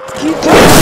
You don't